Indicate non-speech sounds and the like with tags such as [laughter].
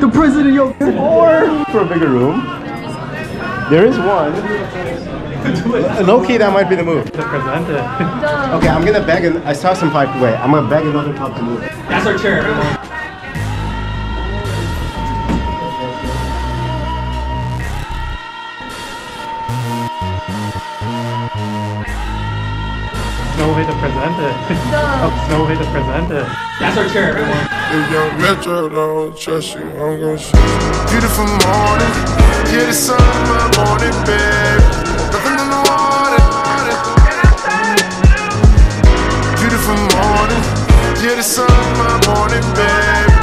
The president of or for a bigger room. There is one. [laughs] Low key, that might be the move. The presenter. [laughs] Okay, I'm gonna beg. An, I saw some pipe away. I'm gonna beg another pub to move. That's our chair. Snow the presenter. oh, Snow [laughs] the presenter. That's our chair. If young Metro don't trust you, I'm gonna shoot you. Beautiful morning, yeah, the sun in my morning, babe. Nothing in the water. Beautiful morning, yeah, the sun in my morning, babe.